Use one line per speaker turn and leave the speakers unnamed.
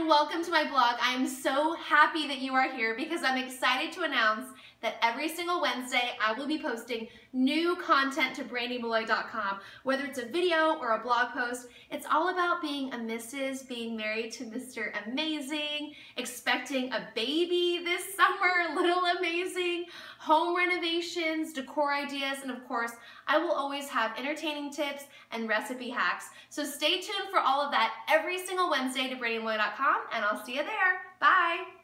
and welcome to my blog. I am so happy that you are here because I'm excited to announce that every single Wednesday I will be posting new content to BrandiMilloy.com. Whether it's a video or a blog post, it's all about being a Mrs., being married to Mr. Amazing, expecting a baby this summer, home renovations, decor ideas, and of course, I will always have entertaining tips and recipe hacks. So stay tuned for all of that every single Wednesday to BrandiMilloy.com and I'll see you there. Bye.